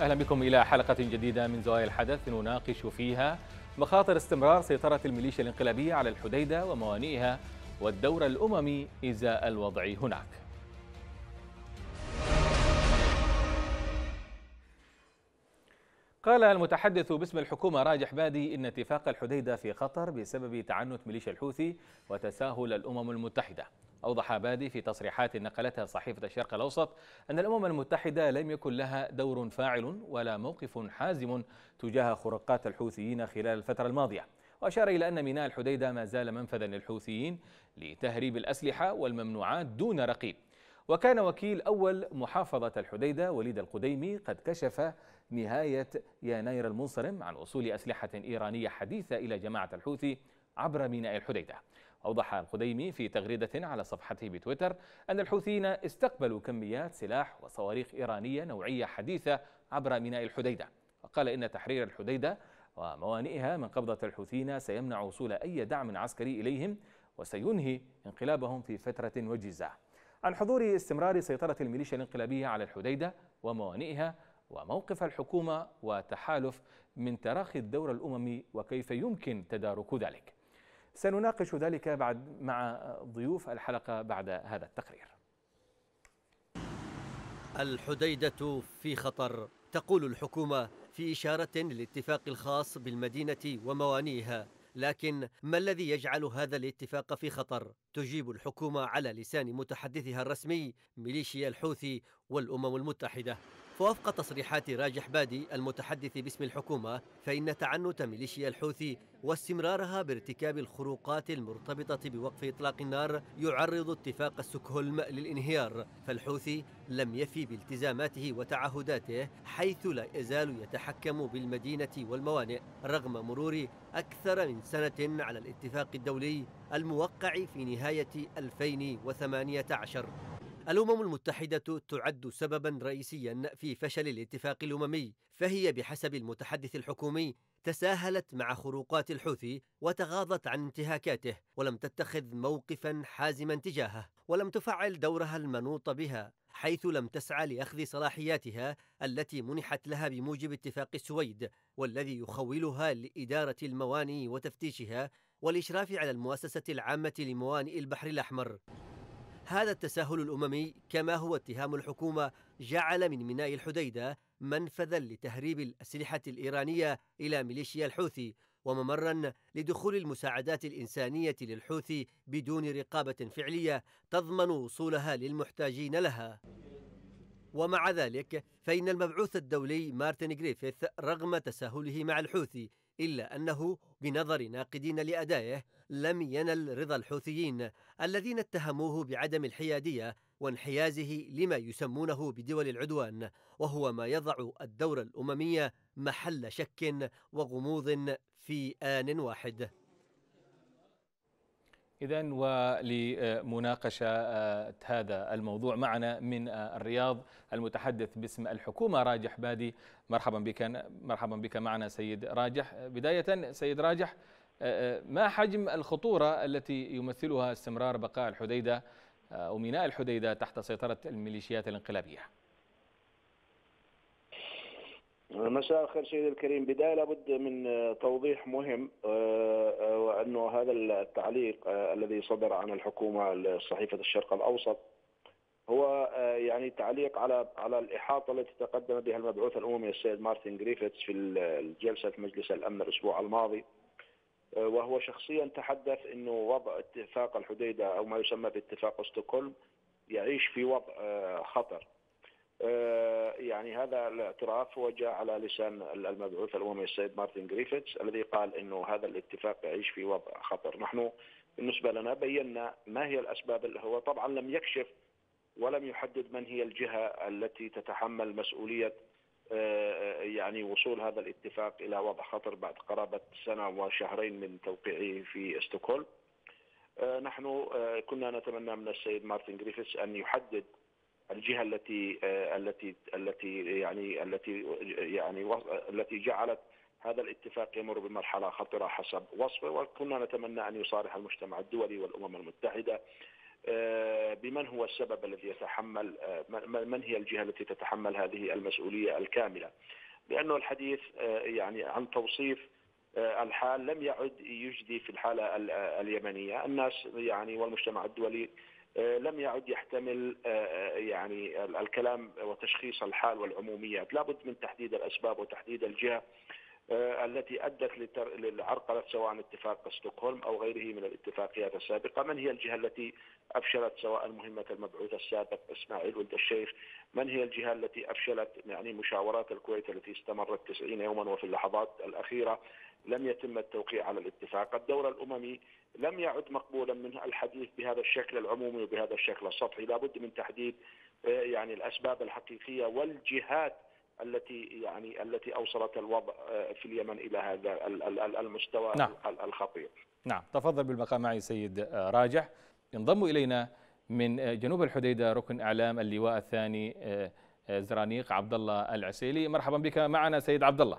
أهلا بكم إلى حلقة جديدة من زوايا الحدث نناقش فيها مخاطر استمرار سيطرة الميليشيا الانقلابية على الحديدة وموانئها والدور الأممي إزاء الوضع هناك. قال المتحدث باسم الحكومة راجح بادي إن اتفاق الحديدة في خطر بسبب تعنت ميليشيا الحوثي وتساهل الأمم المتحدة. أوضح بادي في تصريحات نقلتها صحيفة الشرق الأوسط أن الأمم المتحدة لم يكن لها دور فاعل ولا موقف حازم تجاه خرقات الحوثيين خلال الفترة الماضية. وأشار إلى أن ميناء الحديدة ما زال منفذا للحوثيين لتهريب الأسلحة والممنوعات دون رقيب. وكان وكيل أول محافظة الحديدة وليد القديمي قد كشف نهاية يناير المنصرم عن وصول أسلحة إيرانية حديثة إلى جماعة الحوثي عبر ميناء الحديدة. أوضح القديمي في تغريدة على صفحته بتويتر أن الحوثيين استقبلوا كميات سلاح وصواريخ إيرانية نوعية حديثة عبر ميناء الحديدة. وقال إن تحرير الحديدة وموانئها من قبضة الحوثيين سيمنع وصول أي دعم عسكري إليهم وسينهي انقلابهم في فترة وجيزة. عن حضور استمرار سيطرة الميليشيا الانقلابية على الحديدة وموانئها وموقف الحكومة وتحالف من تراخي الدور الأممي وكيف يمكن تدارك ذلك. سنناقش ذلك بعد مع ضيوف الحلقة بعد هذا التقرير. الحديدة في خطر. تقول الحكومة في إشارة للاتفاق الخاص بالمدينة وموانئها لكن ما الذي يجعل هذا الاتفاق في خطر؟ تجيب الحكومة على لسان متحدثها الرسمي ميليشيا الحوثي والأمم المتحدة. فوفق تصريحات راجح بادي المتحدث باسم الحكومة فإن تعنت ميليشيا الحوثي واستمرارها بارتكاب الخروقات المرتبطة بوقف إطلاق النار يعرض اتفاق ستوكهولم للانهيار فالحوثي لم يفي بالتزاماته وتعهداته حيث لا يزال يتحكم بالمدينة والموانئ رغم مرور أكثر من سنة على الاتفاق الدولي الموقع في نهاية 2018 الأمم المتحدة تعد سببا رئيسيا في فشل الاتفاق الأممي فهي بحسب المتحدث الحكومي تساهلت مع خروقات الحوثي وتغاضت عن انتهاكاته ولم تتخذ موقفا حازما تجاهه ولم تفعل دورها المنوط بها حيث لم تسعى لأخذ صلاحياتها التي منحت لها بموجب اتفاق السويد والذي يخولها لإدارة الموانئ وتفتيشها والإشراف على المؤسسة العامة لموانئ البحر الأحمر. هذا التساهل الأممي كما هو اتهام الحكومة جعل من ميناء الحديدة منفذا لتهريب الأسلحة الإيرانية إلى ميليشيا الحوثي وممرا لدخول المساعدات الإنسانية للحوثي بدون رقابة فعلية تضمن وصولها للمحتاجين لها. ومع ذلك فإن المبعوث الدولي مارتن جريفيث رغم تساهله مع الحوثي إلا أنه بنظر ناقدين لأدائه لم ينل رضا الحوثيين الذين اتهموه بعدم الحيادية وانحيازه لما يسمونه بدول العدوان وهو ما يضع الدور الأممي محل شك وغموض في آن واحد. إذا ولمناقشة هذا الموضوع معنا من الرياض المتحدث باسم الحكومة راجح بادي مرحبا بك مرحبا بك معنا سيد راجح بداية سيد راجح ما حجم الخطورة التي يمثلها استمرار بقاء الحديدة أو ميناء الحديدة تحت سيطرة الميليشيات الانقلابية؟ مساء الخير سيدي الكريم بداية لابد من توضيح مهم وأنه هذا التعليق الذي صدر عن الحكومة لصحيفة الشرق الأوسط هو يعني تعليق على على الإحاطة التي تقدم بها المبعوث الأممي السيد مارتن جريفيتس في جلسة مجلس الأمن الأسبوع الماضي وهو شخصيا تحدث إنه وضع اتفاق الحديدة أو ما يسمى باتفاق ستوكهولم يعيش في وضع خطر. يعني هذا الاعتراف هو جاء على لسان المبعوث الأممي السيد مارتن جريفيتس الذي قال إنه هذا الاتفاق يعيش في وضع خطر، نحن بالنسبة لنا بينا ما هي الأسباب اللي هو طبعا لم يكشف ولم يحدد من هي الجهة التي تتحمل مسؤولية يعني وصول هذا الاتفاق إلى وضع خطر بعد قرابة سنة وشهرين من توقيعه في ستوكهولم. نحن كنا نتمنى من السيد مارتن جريفيتس أن يحدد الجهة التي التي التي يعني التي يعني التي جعلت هذا الاتفاق يمر بمرحلة خطرة حسب وصفه وكنا نتمنى أن يصارح المجتمع الدولي والأمم المتحدة بمن هو السبب الذي يتحمل من هي الجهة التي تتحمل هذه المسؤولية الكاملة؟ لأنه الحديث يعني عن توصيف الحال لم يعد يجدي في الحالة اليمنية، الناس يعني والمجتمع الدولي لم يعد يحتمل يعني الكلام وتشخيص الحال والعموميات، لابد من تحديد الأسباب وتحديد الجهة. آه، التي أدت لعرقله سواء اتفاق ستوكهولم أو غيره من الاتفاقيات السابقة، من هي الجهة التي أفشلت سواء مهمه المبعوث السابق إسماعيل ولد الشيخ، من هي الجهة التي أفشلت يعني مشاورات الكويت التي استمرت 90 يوما وفي اللحظات الأخيرة لم يتم التوقيع على الاتفاق، الدور الأممي لم يعد مقبولا من الحديث بهذا الشكل العمومي وبهذا الشكل السطحي، لابد من تحديد آه، يعني الأسباب الحقيقية والجهات التي يعني التي أوصلت الوضع آه، في اليمن إلى هذا المستوى نعم. الخطير. نعم، تفضل بالبقاء معي سيد آه، راجح. ينضم إلينا من آه، جنوب الحديدة ركن إعلام اللواء الثاني زرانيق عبد الله العسيلي، مرحبا بك معنا سيد عبد الله.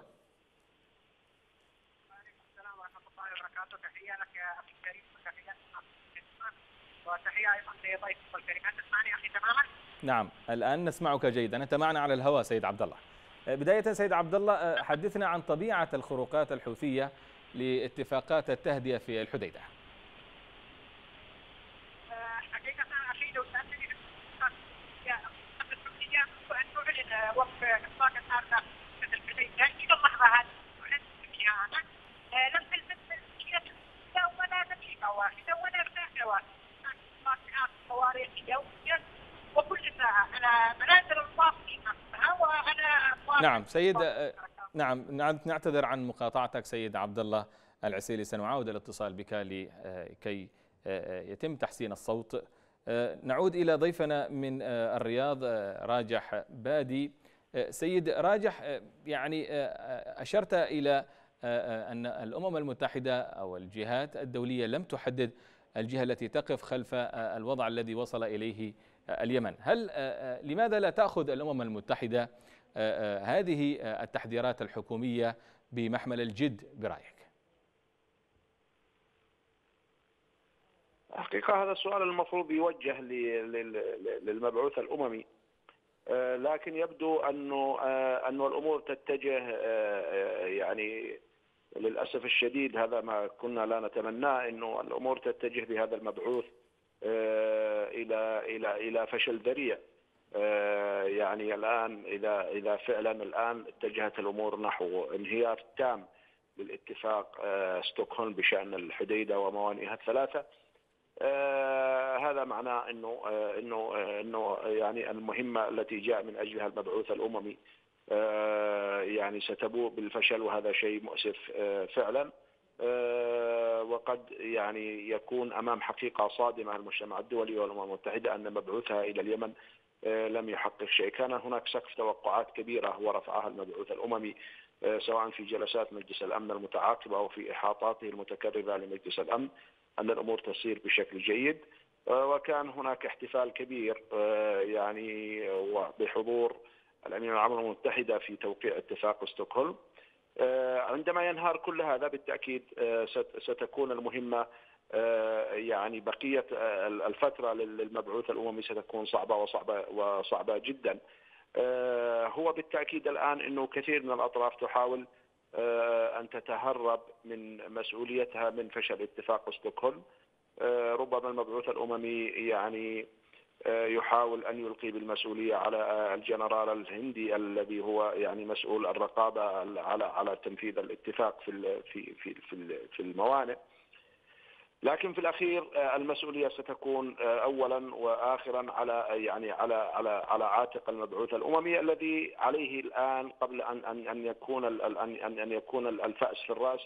لضيفك الكريم، هل تسمعني تماما؟ نعم الآن نسمعك جيدا، أنت معنا على الهواء سيد عبد الله. بداية سيد عبد الله أه، حدثنا عن طبيعة الخروقات الحوثية لاتفاقات التهدئة في الحديدة. حقيقة وأن تعلن وقف إطلاق النار في الحديدة. إلى اللحظة هذه فيها أنا لم تلبس لا ولا دقيقة واحدة ولا ساعة واحدة إطلاق صواريخ يوميا وكل ساعة أنا منازل الواصلين نعم سيد نعم نعتذر عن مقاطعتك سيد عبد الله العسيلي. سنعاود الاتصال بك لكي يتم تحسين الصوت. نعود إلى ضيفنا من الرياض راجح بادي. سيد راجح يعني أشرت إلى أن الأمم المتحدة أو الجهات الدولية لم تحدد الجهة التي تقف خلف الوضع الذي وصل إليه اليمن. هل لماذا لا تأخذ الأمم المتحدة آه، آه، هذه آه، التحذيرات الحكومية بمحمل الجد برأيك. حقيقة هذا السؤال المفروض يوجه للمبعوث الأممي. لكن يبدو أنه أنه الأمور تتجه يعني للأسف الشديد هذا ما كنا لا نتمناه أنه الأمور تتجه بهذا المبعوث إلى إلى إلى فشل ذريع. آه، يعني الآن اذا اذا فعلا الآن اتجهت الأمور نحو انهيار تام للاتفاق آه، ستوكهولم بشأن الحديدة وموانئها الثلاثة. آه، هذا معناه إنه إنه إنه يعني المهمة التي جاء من أجلها المبعوث الأممي يعني ستبوء بالفشل وهذا شيء مؤسف فعلا. وقد يعني يكون أمام حقيقة صادمة المجتمع الدولي والأمم المتحدة أن مبعوثها إلى اليمن آه، لم يحقق شيء. كان هناك سقف توقعات كبيرة ورفعها المبعوث الأممي آه، سواء في جلسات مجلس الأمن المتعاقبة أو في إحاطاته المتكررة لمجلس الأمن أن الأمور تسير بشكل جيد. آه، وكان هناك احتفال كبير يعني بحضور الأمين العام المتحدة في توقيع اتفاق ستوكهولم. عندما ينهار كل هذا بالتأكيد ستكون المهمة آه، يعني بقية آه، الفترة للمبعوث الأممي ستكون صعبة وصعبة وصعبة جدا. آه، هو بالتأكيد الآن إنه كثير من الأطراف تحاول أن تتهرب من مسؤوليتها من فشل اتفاق ستوكهولم. ربما المبعوث الأممي يعني يحاول أن يلقي بالمسؤولية على الجنرال الهندي الذي هو يعني مسؤول الرقابة على على تنفيذ الاتفاق في في في في الموانئ. لكن في الأخير آه، المسؤولية ستكون آه، اولا واخرا على يعني على على على عاتق المبعوث الأممي الذي عليه الآن قبل أن أن أن يكون أن أن يكون الفأس في الرأس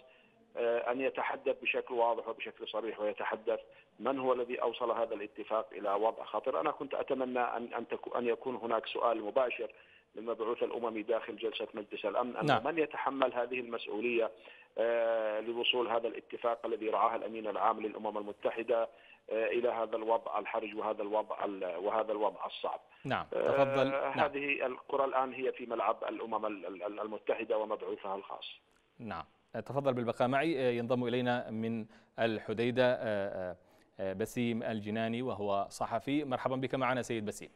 آه، أن يتحدث بشكل واضح وبشكل صريح ويتحدث من هو الذي أوصل هذا الاتفاق إلى وضع خطر، أنا كنت أتمنى أن أن أن يكون هناك سؤال مباشر للمبعوث الاممي داخل جلسة مجلس الأمن أن نعم. من يتحمل هذه المسؤولية آه، لوصول هذا الاتفاق الذي رعاه الأمين العام للأمم المتحدة آه، إلى هذا الوضع الحرج وهذا الوضع وهذا الوضع الصعب. نعم تفضل. نعم. هذه الكره الآن هي في ملعب الأمم المتحدة ومبعوثها الخاص. نعم تفضل بالبقاء معي ينضم إلينا من الحديدة بسيم الجناني وهو صحفي مرحبا بك معنا سيد بسيم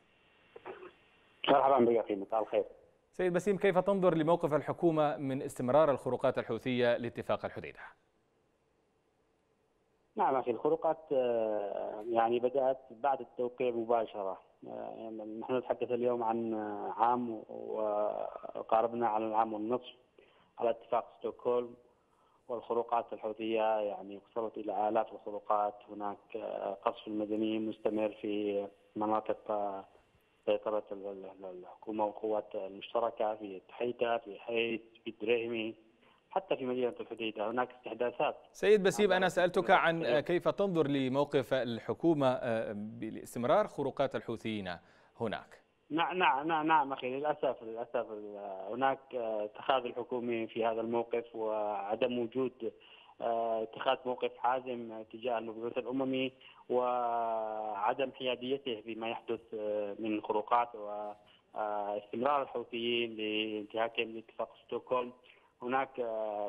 مرحبا بك أخي مساء الخير. سيد بسيم كيف تنظر لموقف الحكومة من استمرار الخروقات الحوثية لاتفاق الحديدة؟ نعم أخي الخروقات يعني بدأت بعد التوقيع مباشرة. يعني نحن نتحدث اليوم عن عام وقاربنا على العام والنصف على اتفاق ستوكهولم والخروقات الحوثية يعني وصلت إلى آلاف الخروقات. هناك قصف المدنيين مستمر في مناطق سيطرة الحكومة والقوات المشتركة في تحيتا في حيت في دريمي حتى في مدينة الحديدة. هناك استحداثات. سيد بسيب أنا سألتك عن كيف تنظر لموقف الحكومة باستمرار خروقات الحوثيين هناك؟ نعم نعم نعم نعم أخي للأسف للأسف هناك اتخاذ الحكومي في هذا الموقف وعدم وجود اتخاذ موقف حازم تجاه المبعوث الأممي وعدم حياديته فيما يحدث من خروقات واستمرار الحوثيين لانتهاكهم لاتفاق ستوكهولم. هناك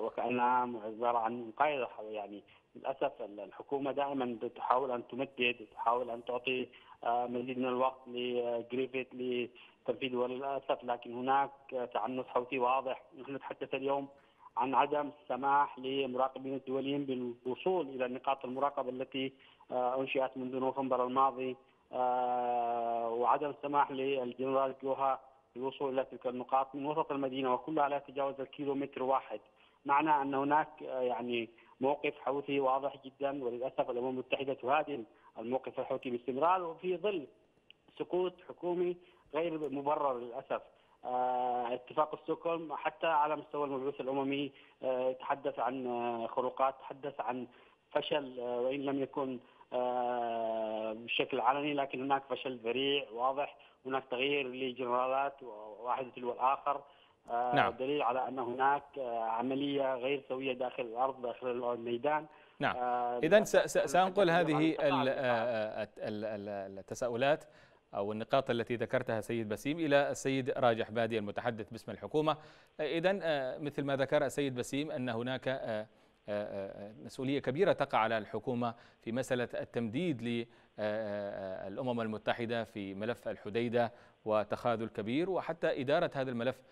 وكانها عبارة عن مقايضه يعني للأسف الحكومة دائما تحاول أن تمدد تحاول أن تعطي مزيد من الوقت لجريفيتس لتنفيذ وللأسف لكن هناك تعنت حوثي واضح. نحن نتحدث اليوم عن عدم السماح لمراقبين الدوليين بالوصول إلى نقاط المراقبة التي أنشئت منذ نوفمبر الماضي وعدم السماح للجنرال جوها بالوصول إلى تلك النقاط من وسط المدينة وكلها لا تتجاوز الكيلومتر واحد. معنى أن هناك يعني موقف حوثي واضح جدا وللأسف الأمم المتحدة تهاجم الموقف الحوثي باستمرار وفي ظل سقوط حكومي غير مبرر للأسف. آه اتفاق ستوكهولم حتى على مستوى المبعوث الأممي آه تحدث عن آه خروقات تحدث عن فشل وإن لم يكن بشكل علني لكن هناك فشل ذريع واضح. هناك تغيير لجنرالات واحد تلو الآخر. نعم. دليل على أن هناك عملية غير سوية داخل الأرض داخل الميدان. نعم. اذا سأنقل هذه التساؤلات. أو النقاط التي ذكرتها سيد بسيم إلى السيد راجح بادي المتحدث باسم الحكومة اذا مثل ما ذكر السيد بسيم أن هناك مسؤولية كبيرة تقع على الحكومة في مسألة التمديد للامم المتحدة في ملف الحديدة وتخاذل كبير وحتى إدارة هذا الملف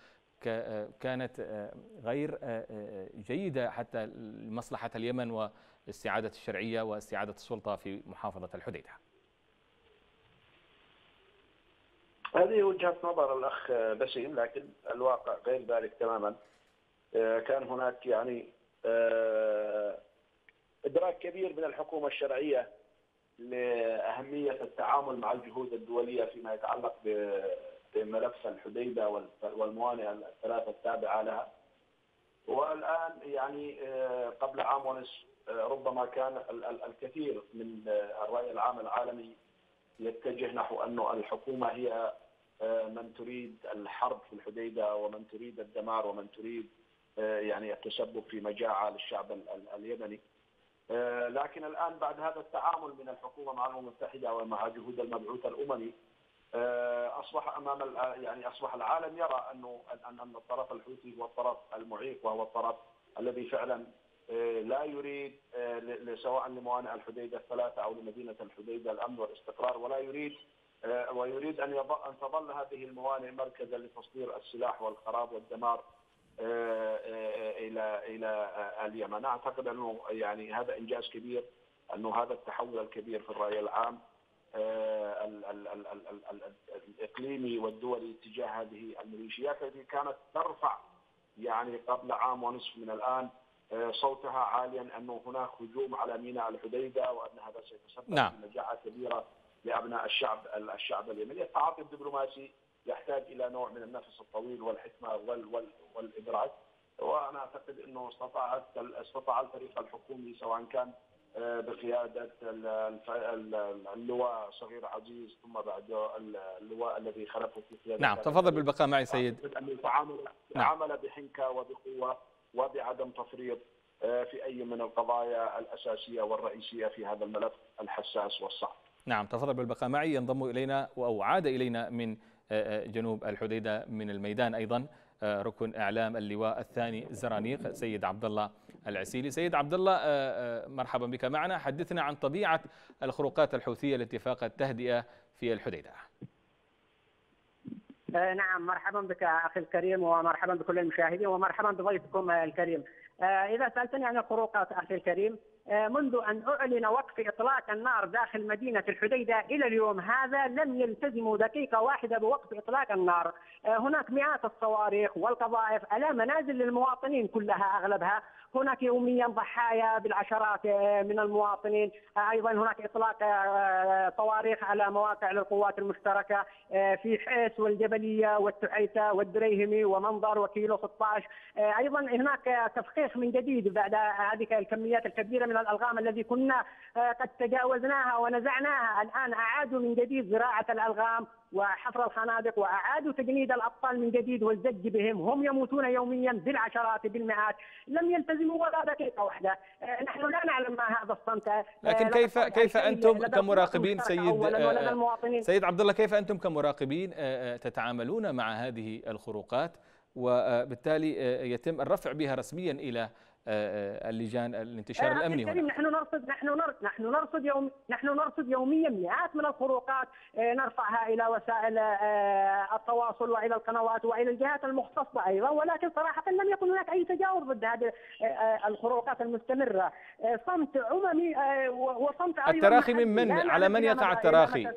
كانت غير جيدة حتى لمصلحة اليمن واستعادة الشرعية واستعادة السلطة في محافظة الحديدة. هذه وجهة نظر الأخ بسيم لكن الواقع غير ذلك تماما. كان هناك يعني إدراك كبير من الحكومة الشرعية لأهمية التعامل مع الجهود الدولية فيما يتعلق بملف الحديده والموانئ الثلاثة التابعة لها. والآن يعني قبل عام ونصف ربما كان الكثير من الرأي العام العالمي يتجه نحو انه الحكومة هي من تريد الحرب في الحديده ومن تريد الدمار ومن تريد يعني التسبب في مجاعة للشعب اليمني. لكن الآن بعد هذا التعامل من الحكومة مع الأمم المتحدة ومع جهود المبعوث الأممي أصبح أمام يعني أصبح العالم يرى أنه ان ان الطرف الحوثي هو الطرف المعيق وهو الطرف الذي فعلا لا يريد سواء لموانئ الحديده الثلاثة أو لمدينة الحديده الأمن والاستقرار ولا يريد ويريد أن أن تظل هذه الموانئ مركزا لتصدير السلاح والخراب والدمار إلى إلى اليمن، أعتقد أنه يعني هذا إنجاز كبير أنه هذا التحول الكبير في الرأي العام الإقليمي والدولي تجاه هذه الميليشيات التي كانت ترفع يعني قبل عام ونصف من الآن صوتها عاليا أنه هناك هجوم على ميناء الحديدة وأن هذا سيتسبب نعم. في مجاعه كبيرة لأبناء الشعب الشعب اليمني، التعاطي الدبلوماسي يحتاج إلى نوع من النفس الطويل والحكمة وال وال والادراك وأنا أعتقد إنه استطاعت استطاع الفريق الحكومي سواء كان بقيادة اللواء صغير عزيز ثم بعد اللواء الذي خلفه في قيادة نعم تفضل بالبقاء معي سيد. أن يتعامل تعامل بحنكة وبقوة وبعدم تفريط في أي من القضايا الأساسية والرئيسية في هذا الملف الحساس والصعب. نعم تفضل بالبقاء معي. ينضم إلينا أو عاد إلينا من جنوب الحديدة من الميدان أيضا ركن إعلام اللواء الثاني زرانيق سيد عبد الله العسيلي. سيد عبد الله مرحبا بك معنا. حدثنا عن طبيعة الخروقات الحوثية لاتفاق التهدئة في الحديدة. نعم مرحبا بك أخي الكريم ومرحبا بكل المشاهدين ومرحبا بضيفكم الكريم. إذا سألتني عن الخروقات أخي الكريم منذ أن أعلن وقف إطلاق النار داخل مدينة الحديدة إلى اليوم هذا لم يلتزموا دقيقة واحدة بوقف إطلاق النار. هناك مئات الصواريخ والقذائف على منازل المواطنين كلها أغلبها؟ هناك يوميا ضحايا بالعشرات من المواطنين. أيضا هناك إطلاق صواريخ على مواقع للقوات المشتركة في حيس والجبلية والتحيتة والدريهمي ومنظر وكيلو 16 أيضا هناك تفخيخ من جديد بعد هذه الكميات الكبيرة من الألغام الذي كنا قد تجاوزناها ونزعناها. الآن أعادوا من جديد زراعة الألغام. وحفر الخنادق وأعادوا تجنيد الأبطال من جديد والزج بهم. هم يموتون يوميا بالعشرات بالمئات. لم يلتزموا ولا دقيقه واحدة نحن لا نعلم ما هذا الصمت. لكن كيف كيف أنتم كمراقبين سيد سيد عبد الله كيف أنتم كمراقبين تتعاملون مع هذه الخروقات؟ وبالتالي يتم الرفع بها رسميا إلى اللجان الانتشار الأمني هنا. نحن نرصد نحن نرصد نحن نرصد يوم نحن نرصد يوميا مئات من الخروقات نرفعها إلى وسائل التواصل وإلى القنوات وإلى الجهات المختصة أيضا ولكن صراحة لم يكن هناك أي تجاوز ضد هذه الخروقات المستمرة. صمت عممي وصمت التراخي من من على من يقع التراخي؟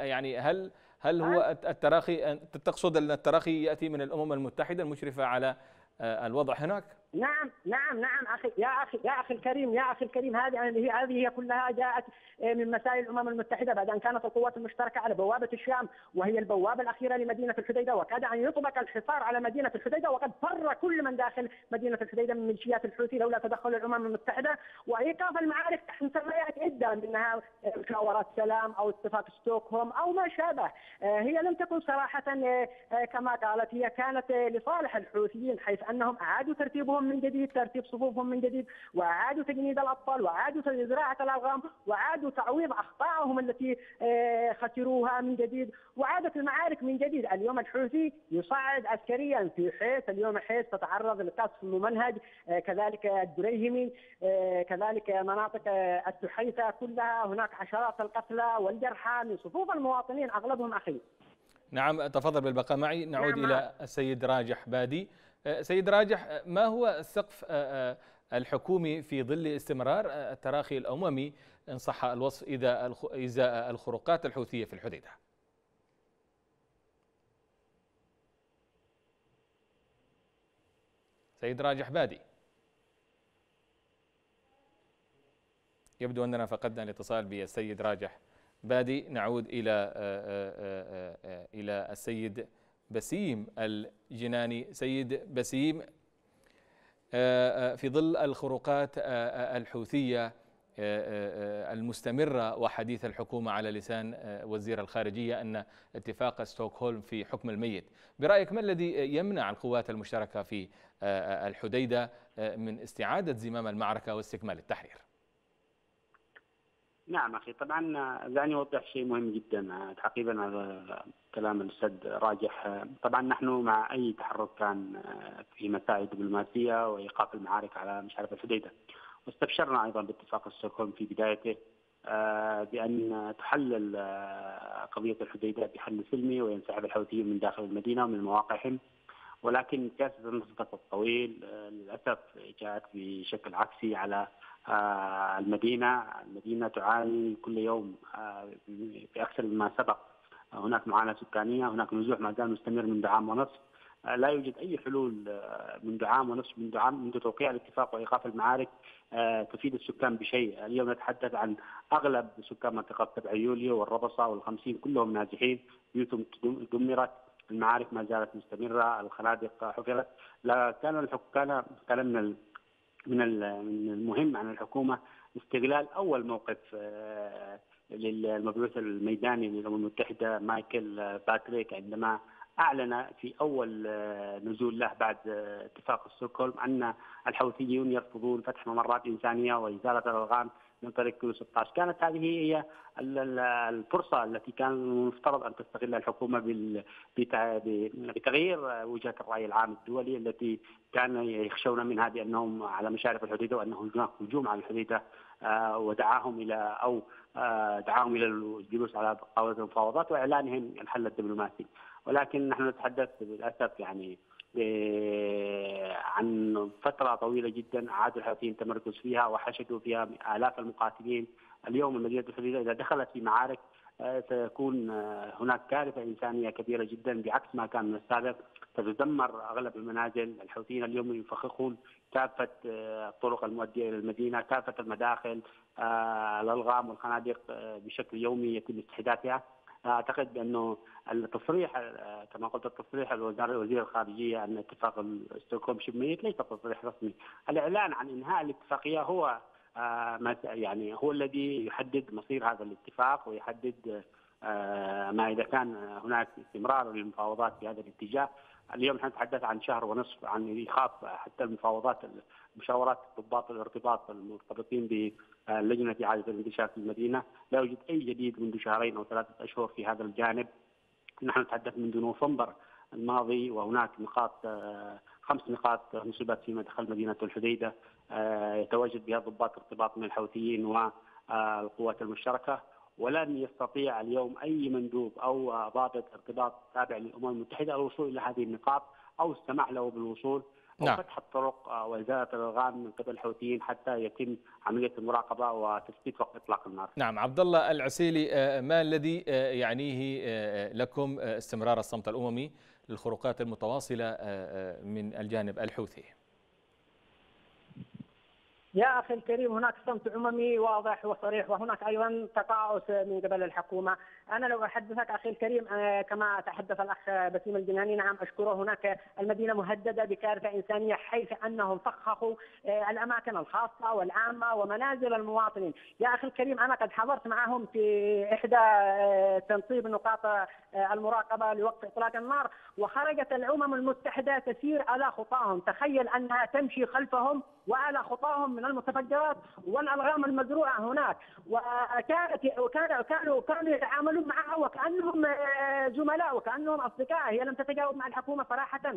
يعني هل هل هو التراخي تقصد أن التراخي يأتي من الأمم المتحدة المشرفة على الوضع هناك؟ نعم نعم نعم أخي يا أخي يا أخي الكريم يا أخي الكريم هذه هذه هي كلها جاءت من مسائل الأمم المتحدة بعد أن كانت القوات المشتركة على بوابة الشام وهي البوابة الأخيرة لمدينة الحديدة وكاد أن يطبق الحصار على مدينة الحديدة وقد فر كل من داخل مدينة الحديدة من ميليشيات الحوثي لولا تدخل الأمم المتحدة. وإيقاف المعارك تحت مسميات عدة منها مشاورات سلام أو اتفاق ستوكهولم أو ما شابه. هي لم تكن صراحة كما قالت هي كانت لصالح الحوثيين حيث أنهم أعادوا ترتيبهم من جديد ترتيب صفوفهم من جديد واعادوا تجنيد الاطفال واعادوا زراعه الألغام واعادوا تعويض أخطائهم التي خسروها من جديد وعادت المعارك من جديد. اليوم الحوثي يصعد عسكريا في حيث اليوم حيث تتعرض لقصف ممنهج كذلك الدريهمي كذلك مناطق التحيثة كلها. هناك عشرات القتلى والجرحى من صفوف المواطنين أغلبهم أخي. نعم تفضل بالبقاء معي. نعود نعم. إلى السيد راجح بادي. سيد راجح ما هو السقف الحكومي في ظل استمرار التراخي الأممي إن صح الوصف إذا إذا الخروقات الحوثية في الحديدة؟ سيد راجح بادي يبدو أننا فقدنا الاتصال بالسيد راجح بادي نعود إلى إلى السيد بسيم الجناني سيد بسيم في ظل الخروقات الحوثية المستمرة وحديث الحكومة على لسان وزير الخارجية أن اتفاق ستوكهولم في حكم الميت، برأيك ما الذي يمنع القوات المشتركة في الحديدة من استعادة زمام المعركة واستكمال التحرير؟ نعم أخي طبعا دعني أوضح شيء مهم جدا تعقيبا على كلام الأستاذ راجح. طبعا نحن مع أي تحرك كان في مسائل دبلوماسية وإيقاف المعارك على مشارف الحديدة. واستبشرنا أيضا باتفاق ستوكهولم في بدايته بأن تحلل قضية الحديدة بحل سلمي وينسحب الحوثيون من داخل المدينة ومن مواقعهم. ولكن سياسه النفط الطويل للأسف جاءت بشكل عكسي على المدينة، المدينة تعاني كل يوم في أكثر مما سبق. هناك معاناة سكانية، هناك نزوح ما زال مستمر منذ عام ونصف، لا يوجد أي حلول منذ عام ونصف منذ عام منذ توقيع الاتفاق وإيقاف المعارك تفيد السكان بشيء، اليوم نتحدث عن أغلب سكان منطقة 7 يوليو والربصة والخمسين كلهم نازحين، بيوتهم دمرت، المعارك ما زالت مستمرة، الخنادق حفرت، لا كان الحكام كان من من المهم عن الحكومة استغلال أول موقف للمبعوث الميداني للامم المتحدة مايكل باتريك عندما أعلن في أول نزول له بعد اتفاق ستوكهولم أن الحوثيون يرفضون فتح ممرات إنسانية وإزالة الالغام من طريق كيو 16 كانت هذه هي الفرصة التي كان المفترض أن تستغلها الحكومة بتغيير وجهة الرأي العام الدولي التي كان يخشون منها بأنهم على مشارف الحديدة وأنه هناك هجوم على الحديدة ودعاهم إلى أو دعاهم إلى الجلوس على طاوله المفاوضات وإعلانهم الحل الدبلوماسي. ولكن نحن نتحدث للاسف يعني عن فترة طويلة جدا عادوا الحوثيين التمركز فيها وحشدوا فيها آلاف المقاتلين. اليوم المدينة الحديدة إذا دخلت في معارك سيكون هناك كارثة إنسانية كبيرة جدا بعكس ما كان من السابق. ستدمر أغلب المنازل. الحوثيين اليوم يفخخون كافة الطرق المؤدية إلى المدينة كافة المداخل الألغام والخنادق بشكل يومي يتم استحداثها. أعتقد بانه التصريح كما قلت التصريح الوزير وزير الخارجية أن اتفاق ستوكهولم ميت ليس تصريح رسمي، الإعلان عن إنهاء الاتفاقية هو يعني هو الذي يحدد مصير هذا الاتفاق ويحدد ما إذا كان هناك استمرار للمفاوضات في هذا الاتجاه. اليوم نحن نتحدث عن شهر ونصف عن إيقاف حتى المفاوضات مشاورات ضباط الارتباط المرتبطين بلجنة إعادة الانتشار في المدينة، لا يوجد أي جديد منذ شهرين أو ثلاثة أشهر في هذا الجانب. نحن نتحدث منذ نوفمبر الماضي وهناك نقاط خمس نقاط نصبت في مدخل مدينة الحديدة. يتواجد بها ضباط ارتباط من الحوثيين والقوات المشتركة. ولن يستطيع اليوم أي مندوب أو ضابط ارتباط تابع للأمم المتحدة الوصول إلى هذه النقاط أو السماح له بالوصول أو نعم. فتح الطرق وازاله الالغام من قبل الحوثيين حتى يتم عملية المراقبة وتثبيت وقت إطلاق النار. نعم عبد الله العسيلي ما الذي يعنيه لكم استمرار الصمت الأممي للخروقات المتواصلة من الجانب الحوثي؟ يا أخي الكريم هناك صمت عمومي واضح وصريح وهناك أيضا تقاعس من قبل الحكومة، أنا لو أحدثك أخي الكريم كما تحدث الأخ بسيم الجناني نعم أشكره. هناك المدينة مهددة بكارثة إنسانية حيث أنهم فخخوا الأماكن الخاصة والعامة ومنازل المواطنين، يا أخي الكريم أنا قد حضرت معهم في إحدى تنصيب نقاط المراقبة لوقف إطلاق النار وخرجت الأمم المتحدة تسير على خطاهم، تخيل أنها تمشي خلفهم وعلى خطاهم من المتفجرات والألغام المزروعة هناك. وكانت وكانوا كانوا كانوا يتعاملون معها وكأنهم زملاء وكأنهم أصدقاء. هي لم تتجاوب مع الحكومة صراحة.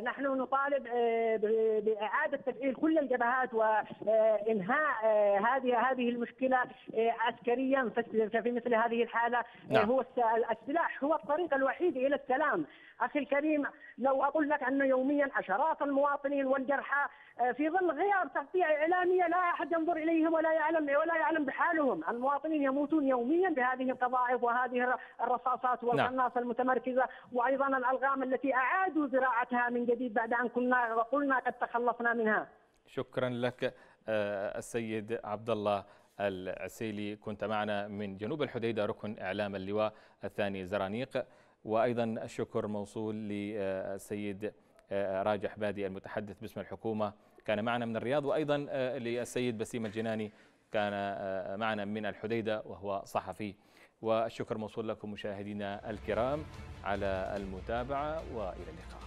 نحن نطالب بإعادة تفعيل كل الجبهات وإنهاء هذه هذه المشكلة عسكريا. في مثل هذه الحالة نعم. هو السلاح هو الطريق الوحيد إلى السلام أخي الكريم لو أقول لك انه يوميا عشرات المواطنين والجرحى في ظل غياب تغطيه إعلامية لا أحد ينظر إليهم ولا يعلم ولا يعلم بحالهم، المواطنين يموتون يوميا بهذه القذائف وهذه الرصاصات والقناص نعم. المتمركزة وأيضا الألغام التي أعادوا زراعتها من جديد بعد أن كنا وقلنا قد تخلصنا منها. شكرا لك السيد عبد الله العسيلي. كنت معنا من جنوب الحديدة ركن إعلام اللواء الثاني زرانيق. وأيضا الشكر موصول للسيد راجح بادي المتحدث باسم الحكومة. كان معنا من الرياض. وأيضا للسيد بسيم الجناني كان معنا من الحديدة وهو صحفي. والشكر موصول لكم مشاهدينا الكرام. على المتابعة وإلى اللقاء.